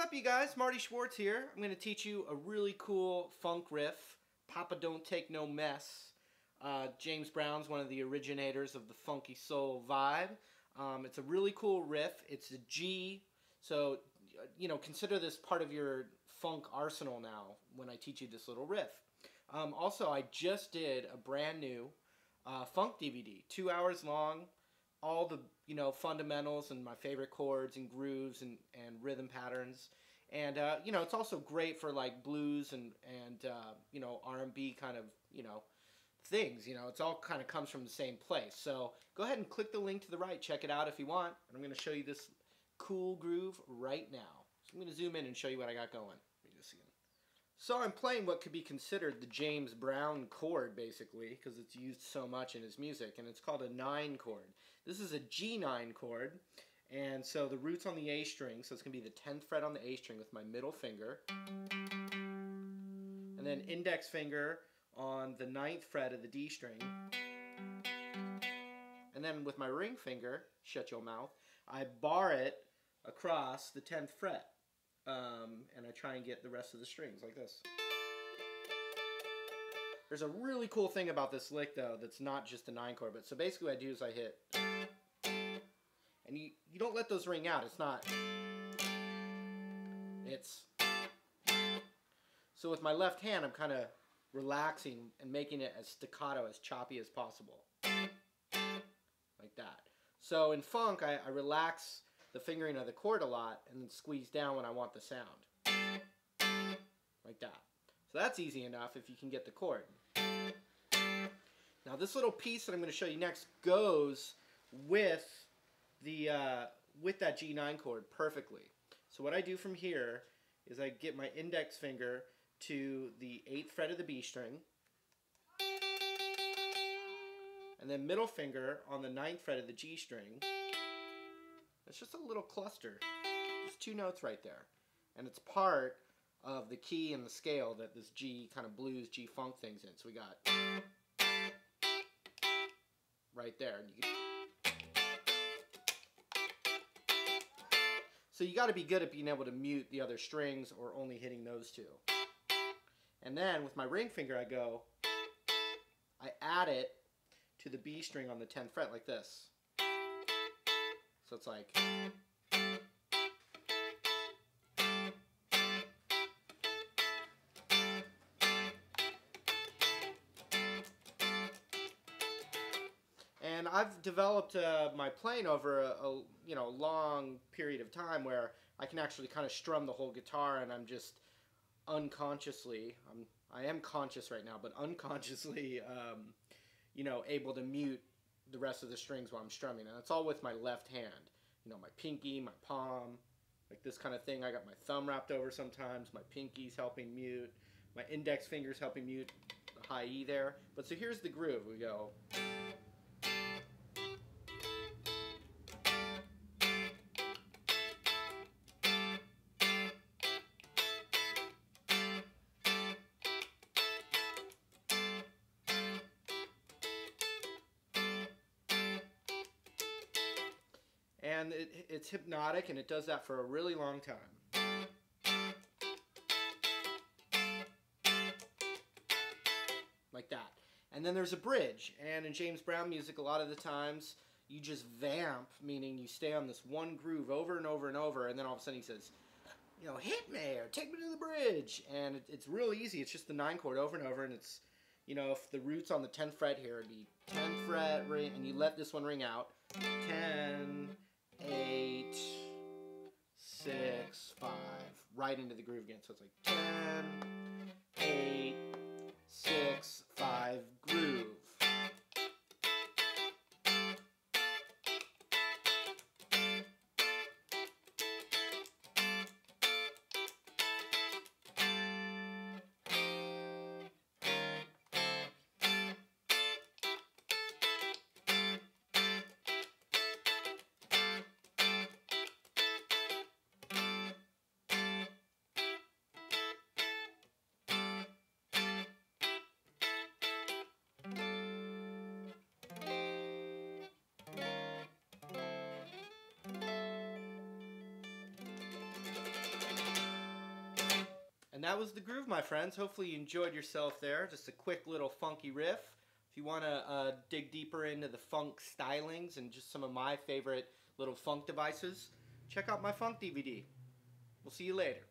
up, you guys? Marty Schwartz here. I'm going to teach you a really cool funk riff, Papa Don't Take No Mess. Uh, James Brown's one of the originators of the funky soul vibe. Um, it's a really cool riff. It's a G, so you know consider this part of your funk arsenal now when I teach you this little riff. Um, also, I just did a brand new uh, funk DVD, two hours long, all the you know fundamentals and my favorite chords and grooves and, and rhythm patterns. And uh, you know it's also great for like blues and and uh, you know R&B kind of you know things you know it's all kind of comes from the same place. So go ahead and click the link to the right check it out if you want and I'm going to show you this cool groove right now. So I'm going to zoom in and show you what I got going let me just see so I'm playing what could be considered the James Brown chord, basically, because it's used so much in his music, and it's called a 9 chord. This is a G9 chord, and so the root's on the A string, so it's going to be the 10th fret on the A string with my middle finger, and then index finger on the 9th fret of the D string, and then with my ring finger, shut your mouth, I bar it across the 10th fret um, and I try and get the rest of the strings like this. There's a really cool thing about this lick though that's not just a 9 chord, but so basically what I do is I hit, and you, you don't let those ring out, it's not, it's, so with my left hand I'm kind of relaxing and making it as staccato, as choppy as possible, like that. So in funk I, I relax the fingering of the chord a lot and then squeeze down when I want the sound. Like that. So that's easy enough if you can get the chord. Now this little piece that I'm going to show you next goes with the uh, with that G9 chord perfectly. So what I do from here is I get my index finger to the 8th fret of the B string and then middle finger on the 9th fret of the G string it's just a little cluster. Just two notes right there. And it's part of the key and the scale that this G kind of blues, G funk thing's in. So we got right there. You so you got to be good at being able to mute the other strings or only hitting those two. And then with my ring finger I go, I add it to the B string on the 10th fret like this. So it's like... And I've developed uh, my playing over a, a, you know long period of time where I can actually kind of strum the whole guitar and I'm just unconsciously I'm I am conscious right now but unconsciously um, you know able to mute the rest of the strings while I'm strumming. And it's all with my left hand. You know, my pinky, my palm, like this kind of thing. I got my thumb wrapped over sometimes. My pinky's helping mute. My index finger's helping mute the high E there. But so here's the groove. We go... it, it's hypnotic and it does that for a really long time. Like that. And then there's a bridge, and in James Brown music, a lot of the times you just vamp, meaning you stay on this one groove over and over and over, and then all of a sudden he says, you know, hit me or take me to the bridge. And it, it's real easy. It's just the nine chord over and over, and it's, you know, if the root's on the 10th fret here, it'd be 10th fret ring, and you let this one ring out. 10, right into the groove again. So it's like 10, 8, 6, that was the groove, my friends. Hopefully you enjoyed yourself there. Just a quick little funky riff. If you want to uh, dig deeper into the funk stylings and just some of my favorite little funk devices, check out my funk DVD. We'll see you later.